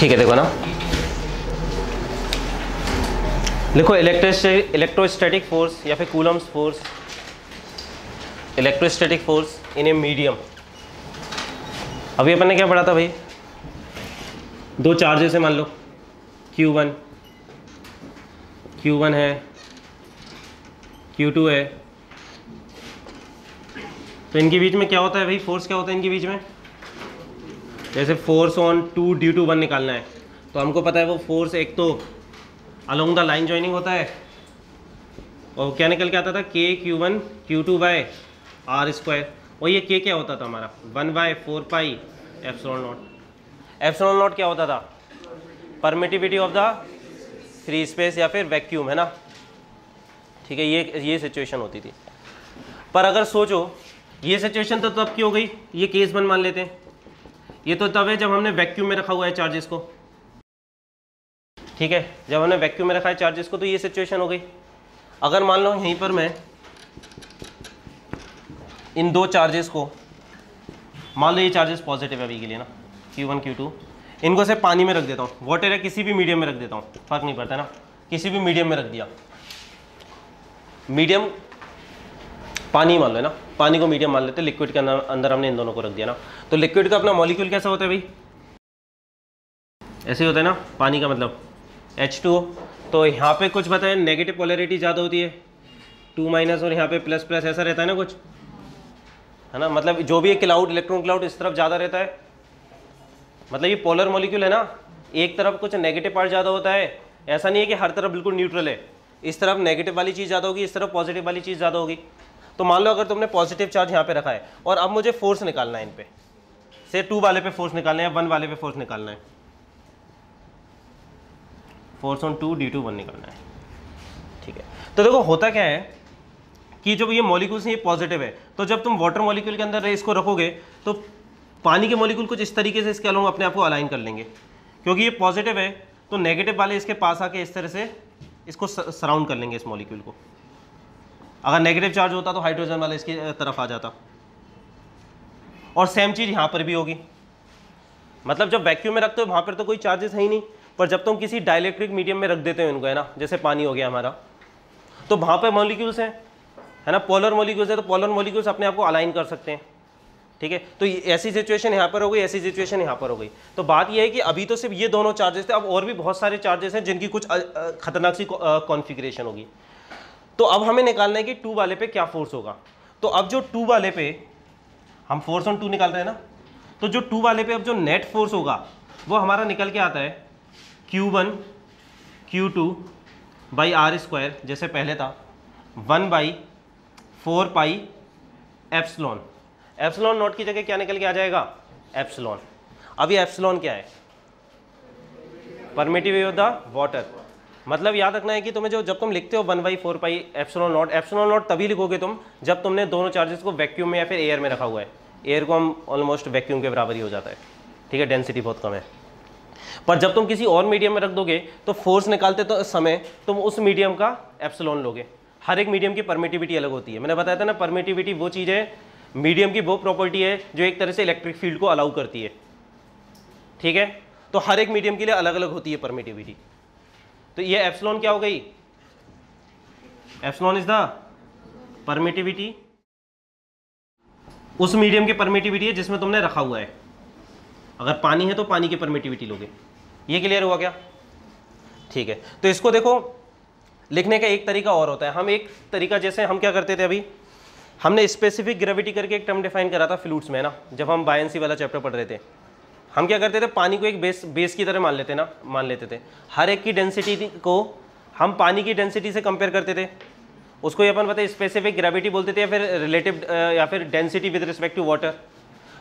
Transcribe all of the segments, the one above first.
ठीक है, देखो ना। लिखो इलेक्ट्रोस्टैटिक इलेक्ट्रोस्टैटिक फोर्स या फिर Coulomb's force electrostatic force in a medium अभी अपन ने क्या पढ़ा था भाई? दो चार्जेस है, मान लो। Q1 Q1 है। Q2 है। तो इनके बीच में क्या होता है भाई? फोर्स क्या होता है इनके बीच में? जैसे force on two due to one निकालना है। तो हमको पता है वो फोर्स एक तो अलोंग द लाइन ज्वाइनिंग होता है। और क्या निकल के आता था? K Q one Q two by R square और ये के क्या होता था हमारा? One by four pi epsilon nought epsilon nought क्या होता था? Permittivity of the free space या फिर वैक्यूम है ना? ठीक है, ये ये सिचुएशन होती थी। पर अगर सोचो, ये सिचुएशन तो तब की हो गई? ये केस वन मान लेते हैं। ये तो तब है जब हमने वैक्यूम में रखा हुआ है चार्जेस को। ठीक है, जब हमने वैक्यूम में रखा है चार्जेस को तो ये सिचुएशन हो गई। अगर मान लो यहीं पर मैं इन दो चार्जेस को, मान लो ये चार्जेस पॉजिटिव है अभी के लिए ना। Q1 Q2 इनको से पानी में रख देता हूँ। वाटर है, किसी भी मीडियम में रख देता हूँ। फ़र्क नहीं पड़ता ना। किसी भी मीडियम में रख दिया। मीडियम पानी मान लो ना पानी को मीडियम मान लेते लिक्विड के अंदर हमने इन दोनों को रख दिया ना। तो लिक्विड का अपना मॉलिक्यूल कैसा होता है भाई? ऐसे ही होता है ना, पानी का मतलब। H2O तो यहाँ पे कुछ बताए नेगेटिव पोलैरिटी ज़्यादा होती है। टू माइनस और यहाँ पे प्लस प्लस, ऐसा रहता है ना कुछ? है ना? मतलब जो भी क्लाउड इलेक्ट्रॉन क्लाउड इस तरफ़ ज़्यादा रहता है। मतलब ये पोलर मॉलिक्यूल है ना, एक तरफ़ कुछ नेगेटिव पार्ट ज़्यादा होता है, ऐसा नहीं है कि हर तरफ़ बिल्कुल न्यूट्रल है। इस तरफ़ नेगेटिव वाली चीज़ ज़्यादा होगी, इस तरफ़ पॉजिटिव वाली चीज़ ज़्यादा होगी। तो मान लो अगर तुमने पॉजिटिव चार्ज यहाँ पे रखा है, और अब मुझे फोर्स निकालना है इन पे। से टू वाले पे फोर्स निकालना है वन वाले पे फोर्स निकालना है? Force on two due to one निकालना है। ठीक है। तो देखो, होता क्या है कि जब ये मॉलिक्यूल्स ये पॉजिटिव है तो जब तुम वाटर मॉलिक्यूल के अंदर इसको रखोगे तो पानी के मॉलिक्यूल कुछ इस तरीके से इसके अलोंग अपने आप को अलाइन कर लेंगे। क्योंकि ये पॉजिटिव है तो नेगेटिव वाले इसके पास आके इस तरह से इसको सराउंड कर लेंगे इस मॉलिक्यूल को। अगर नेगेटिव चार्ज होता तो हाइड्रोजन वाला इसकी तरफ़ आ जाता। और सेम चीज़ यहाँ पर भी होगी। मतलब जब वैक्यूम में रखते हो, वहाँ पर तो कोई चार्जेस है ही नहीं। पर जब तुम किसी डायलेक्ट्रिक मीडियम में रख देते हो इनको है ना? जैसे पानी हो गया हमारा। तो वहाँ पर मॉलिक्यूल्स हैं, है ना? पोलर मॉलिक्यूल्स है तो पोलर मॉलिक्यूल्स अपने आप को अलाइन कर सकते हैं। ठीक है? तो ऐसी सिचुएशन यहाँ पर हो गई, ऐसी सिचुएशन यहाँ पर हो गई। तो बात यह है कि अभी तो सिर्फ़ ये दोनों चार्जेस थे, अब और भी बहुत सारे चार्जेस हैं जिनकी कुछ खतरनाक सी कॉन्फिग्रेशन होगी। तो अब हमें निकालना है कि टू वाले पे क्या फोर्स होगा। तो अब जो टू वाले पे, हम फोर्स ऑन टू निकाल रहे हैं ना? तो जो टू वाले पे अब जो नेट फोर्स होगा, वो हमारा निकल के आता है Q one Q two by R square जैसे पहले था one by four pi epsilon epsilon nought की जगह क्या निकल के आ जाएगा? एप्सलॉन। ये एप्सलॉन क्या है? Permittive of the water. मतलब याद रखना है कि तुम्हें जो जब तुम लिखते हो one by four pi epsilon nought epsilon nought तभी लिखोगे तुम जब तुमने दोनों चार्जेस को वैक्यूम में या फिर एयर में रखा हुआ है। एयर को हम ऑलमोस्ट वैक्यूम के बराबर ही हो जाता है। ठीक है? डेंसिटी बहुत कम है। पर जब तुम किसी और मीडियम में रख दोगे तो फोर्स निकालते तो समय तुम उस मीडियम का एप्सोलॉन लोगे। हर एक मीडियम की परमिटिविटी अलग होती है। मैंने बताया था ना परमिटिविटी वो चीज़ है मीडियम की वो प्रॉपर्टी है जो एक तरह से इलेक्ट्रिक फ़ील्ड को अलाउ करती है। ठीक है? तो हर एक मीडियम के लिए अलग अलग होती है परमिटिविटी तो ये एप्सलॉन क्या हो गई? एप्सलॉन इज़ द परमिटिविटी उस मीडियम की परमिटिविटी है जिसमें तुमने रखा हुआ है। अगर पानी है तो पानी की परमिटिविटी लोगे। ये क्लियर हुआ क्या? ठीक है। तो इसको देखो, लिखने का एक तरीका और होता है। हम एक तरीका जैसे हम क्या करते थे अभी? हमने स्पेसिफिक ग्रेविटी करके एक टर्म डिफाइन करा था फ्लूड्स में ना? जब हम बायंसी वाला चैप्टर पढ़ रहे थे। हम क्या करते थे? पानी को एक बेस बेस की तरह मान लेते ना? मान लेते थे। हर एक की डेंसिटी को हम पानी की डेंसिटी से कंपेयर करते थे। उसको ये अपन पता है स्पेसिफिक ग्रेविटी बोलते थे या फिर रिलेटिव या फिर density with respect to water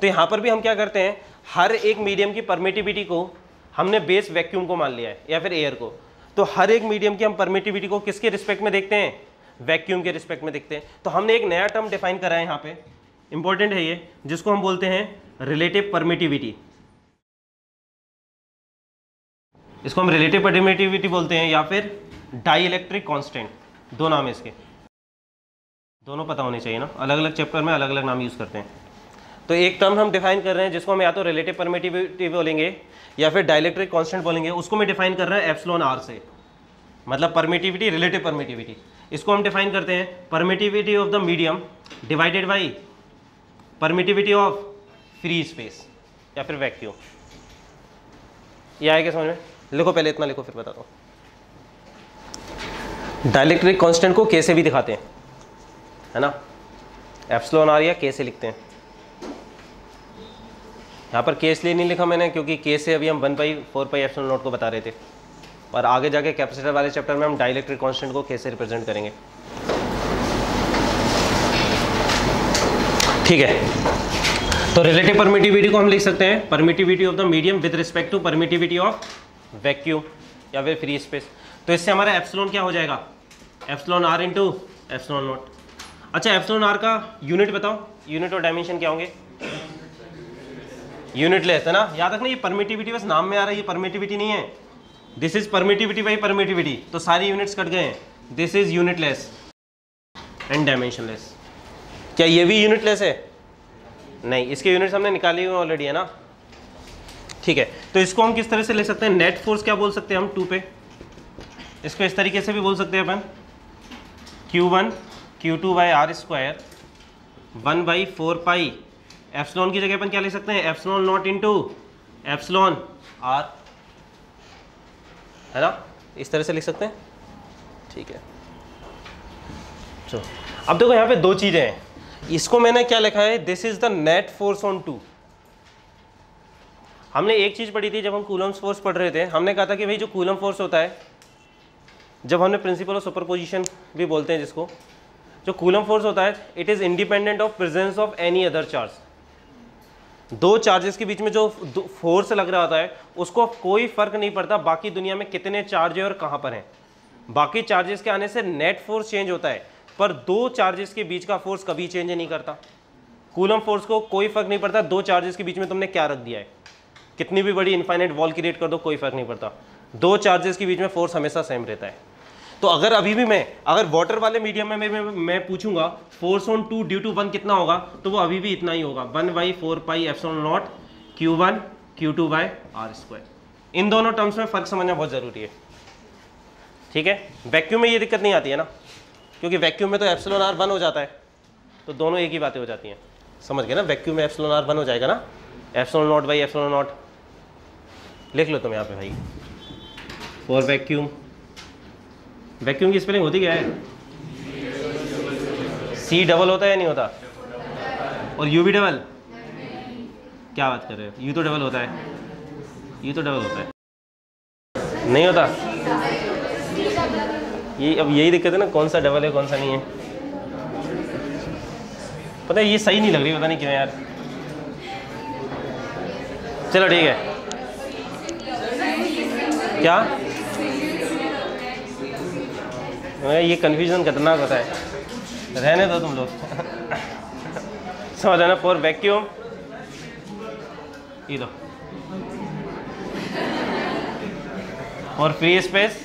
तो यहाँ पर भी हम क्या करते हैं? हर एक मीडियम की परमिटिविटी को हमने बेस वैक्यूम को मान लिया है, या फिर एयर को। तो हर एक मीडियम की हम परमिटिविटी को किसके रिस्पेक्ट में देखते हैं? वैक्यूम के रिस्पेक्ट में देखते हैं। तो हमने एक नया टर्म डिफाइन करा है यहाँ पे। इंपॉर्टेंट है ये, जिसको हम बोलते हैं रिलेटिव परमिटिविटी इसको हम रिलेटिव परमिटिविटी बोलते हैं या फिर डाई इलेक्ट्रिक कॉन्स्टेंट दो नाम है इसके। दोनों पता होने चाहिए ना। अलग अलग चैप्टर में अलग अलग नाम यूज़ करते हैं। तो एक टर्म हम डिफाइन कर रहे हैं, जिसको हम या तो रिलेटिव परमिटिविटी बोलेंगे या फिर डायलेक्ट्रिक कांस्टेंट बोलेंगे। उसको मैं डिफाइन कर रहा हैं एप्सलोन आर से। मतलब परमिटिविटी रिलेटिव परमिटिविटी इसको हम डिफाइन करते हैं permittivity of the medium divided by permittivity of free space या फिर वैक्यूम ये आएगा समझ में? लिखो पहले, इतना लिखो, फिर बताता हूँ। डायलेक्ट्रिक कांस्टेंट को कैसे भी दिखाते हैं, है ना? एप्सलोन आर या कैसे लिखते हैं। यहाँ पर केस लिए नहीं लिखा मैंने, क्योंकि के से अभी हम one pi four pi epsilon nought को बता रहे थे। और आगे जाके कैपेसिटर वाले चैप्टर में हम डायलेक्ट्रिक कांस्टेंट को कैसे रिप्रेजेंट करेंगे? ठीक है। तो रिलेटिव परमिटिविटी को हम लिख सकते हैं। Permittivity of the medium with respect to permittivity of vacuum या फिर फ्री स्पेस तो इससे हमारा एप्सलोन क्या हो जाएगा? Epsilon R into epsilon nought अच्छा एप्सलोन आर का यूनिट बताओ। यूनिट और डायमेंशन क्या होंगे? यूनिट लेस है ना? याद रखना, ये परमिटिविटी बस नाम में आ रहा है, ये परमिटिविटी नहीं है। This is permittivity by permittivity तो सारी यूनिट्स कट गए this is unitless and dimensionless क्या ये भी यूनिट लेस है? नहीं, इसके यूनिट्स हमने निकाली हुई ऑलरेडी है ना? ठीक है. तो इसको हम किस तरह से ले सकते हैं? नेट फोर्स क्या बोल सकते हैं हम? टू पे. इसको इस तरीके से भी बोल सकते हैं अपन. Q one Q two by R square one by four pi epsilon की जगह अपन क्या ले सकते हैं? Epsilon nought into epsilon R है ना? इस तरह से लिख सकते हैं? ठीक है। चलो। अब देखो यहाँ पे दो चीज़ें हैं। इसको मैंने क्या लिखा है? This is the net force on two हमने एक चीज़ पढ़ी थी, जब हम कूलम्स फोर्स पढ़ रहे थे। हमने कहा था कि भाई जो कूलम फोर्स होता है, जब हमने प्रिंसिपल ऑफ़ सुपरपोजिशन भी बोलते हैं जिसको, जो कूलम फोर्स होता है it is independent of presence of any other charge दो चार्जेस के बीच में जो फोर्स लग रहा होता है, उसको कोई फ़र्क नहीं पड़ता, बाकी दुनिया में कितने चार्ज है और कहाँ पर हैं। बाकी चार्जेस के आने से नेट फोर्स चेंज होता है, पर दो चार्जेस के बीच का फोर्स कभी चेंज नहीं करता। कूलम फोर्स को कोई फ़र्क नहीं पड़ता, दो चार्जेस के बीच में तुमने क्या रख दिया है। कितनी भी बड़ी इन्फाइनेट वॉल क्रिएट कर दो, कोई फ़र्क नहीं पड़ता। दो चार्जेस के बीच में फोर्स हमेशा सेम रहता है। तो अगर अभी भी मैं अगर वाटर वाले मीडियम में मैं, मैं, मैं पूछूँगा force on two due to one कितना होगा तो वो अभी भी इतना ही होगा। One by four pi epsilon nought Q one Q two by R square इन दोनों टर्म्स में फ़र्क समझना बहुत ज़रूरी है। ठीक है? वैक्यूम में ये दिक्कत नहीं आती है ना? क्योंकि वैक्यूम में तो एप्सिलॉन आर वन हो जाता है। तो दोनों एक ही बातें हो जाती हैं। समझ गए ना? वैक्यूम में एप्सिलॉन आर वन हो जाएगा ना? Epsilon nought by epsilon nought लिख लो तुम यहाँ पे भाई। फॉर वैक्यूम वैक्यूम की स्पेलिंग होती क्या है? सी डबल होता है या नहीं होता? और यू भी डबल? क्या बात कर रहे हो? यू तो डबल होता है। यू तो डबल होता है। नहीं होता? ये अब यही दिक्कत है ना, कौन सा डबल है, कौन सा नहीं है। पता है, ये सही नहीं लग रही, पता नहीं क्यों यार। चलो ठीक है। क्या? ये कन्फ्यूज़न खतरनाक होता है। रहने दो तुम लोग। समझ ना? फॉर वैक्यूम ये दो और फ्री स्पेस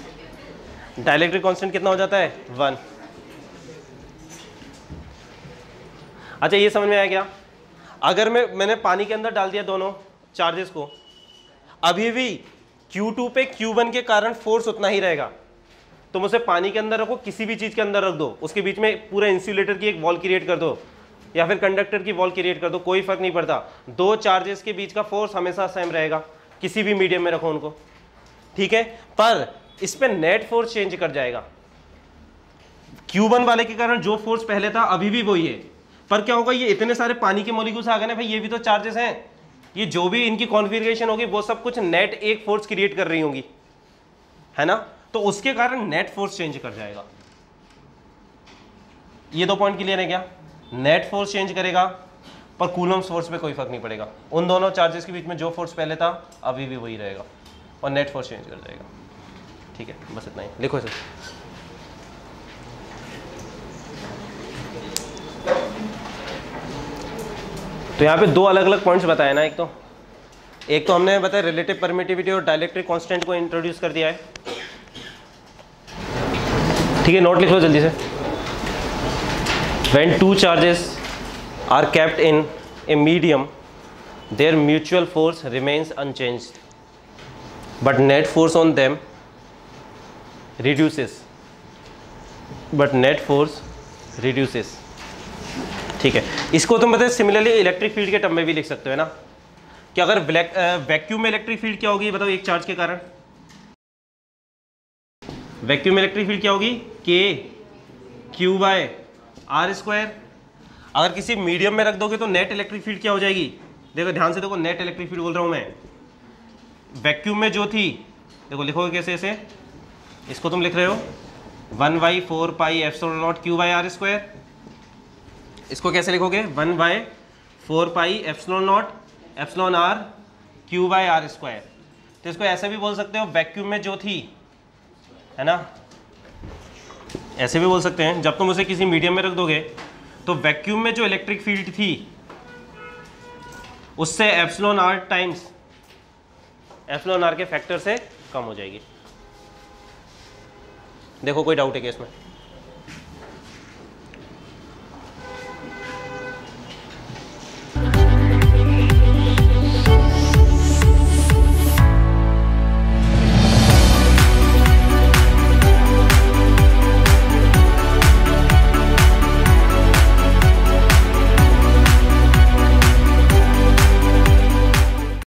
डायलेक्ट्रिक कांस्टेंट कितना हो जाता है? वन अच्छा ये समझ में आया क्या? अगर मैं, मैंने पानी के अंदर डाल दिया दोनों चार्जेस को, अभी भी Q2 पे Q1 के कारण फोर्स उतना ही रहेगा। तुम उसे पानी के अंदर रखो, किसी भी चीज़ के अंदर रख दो। उसके बीच में पूरा इंसुलेटर की एक वॉल क्रिएट कर दो। या फिर कंडक्टर की वॉल क्रिएट कर दो, कोई फ़र्क नहीं पड़ता। दो चार्जेस के बीच का फोर्स हमेशा सेम रहेगा। किसी भी मीडियम में रखो उनको। ठीक है? पर इस पर नेट फोर्स चेंज कर जाएगा। Q1 वाले के कारण जो फोर्स पहले था, अभी भी वही है। पर क्या होगा, ये इतने सारे पानी के मोलिकुल्स आ गए ना भाई, ये भी तो चार्जेस हैं। ये जो भी इनकी कॉन्फ़िगरेशन होगी, वो सब कुछ नेट एक फोर्स क्रिएट कर रही होंगी। है ना? तो उसके कारण नेट फोर्स चेंज कर जाएगा। ये दो पॉइंट क्लियर है क्या? नेट फोर्स चेंज करेगा, पर कूलम फोर्स पे कोई फ़र्क नहीं पड़ेगा। उन दोनों चार्जेस के बीच में जो फोर्स पहले था, अभी भी वही रहेगा, और नेट फोर्स चेंज कर जाएगा। ठीक है, बस इतना ही। लिखो सर तो यहाँ पे दो अलग अलग पॉइंट्स बताए ना, एक तो। एक तो हमने बताया रिलेटिव परमिटिविटी और डायलेक्ट्रिक कांस्टेंट को इंट्रोड्यूस कर दिया है। ठीक है नोट लिख लो जल्दी से। When two charges are kept in a medium their mutual force remains unchanged but net force on them reduces but net force reduces ठीक है। इसको तुम बताए सिमिलरली इलेक्ट्रिक फ़ील्ड के टम में भी लिख सकते हो ना? कि अगर ब्लैक वैक्यूम में इलेक्ट्रिक फ़ील्ड क्या होगी, बताओ एक चार्ज के कारण। वैक्यूम इलेक्ट्रिक फ़ील्ड क्या होगी? के क्यू बाय आर स्क्वायर अगर किसी मीडियम में रख दोगे तो नेट इलेक्ट्रिक फ़ील्ड क्या हो जाएगी? देखो, ध्यान से देखो नेट इलेक्ट्रिक फ़ील्ड बोल रहा हूँ मैं। वैक्यूम में जो थी, देखो, लिखोगे कैसे ऐसे इसको तुम लिख रहे हो। One by four pi F nought Q by R square इसको कैसे लिखोगे? One by four pi epsilon nought epsilon R Q by R square तो इसको ऐसे भी बोल सकते हो वैक्यूम में जो थी है ना? ऐसे भी बोल सकते हैं। जब तुम उसे किसी मीडियम में रख दोगे तो वैक्यूम में जो इलेक्ट्रिक फ़ील्ड थी, उससे epsilon R times epsilon R के फैक्टर से कम हो जाएगी। देखो, कोई डाउट है क्या इसमें?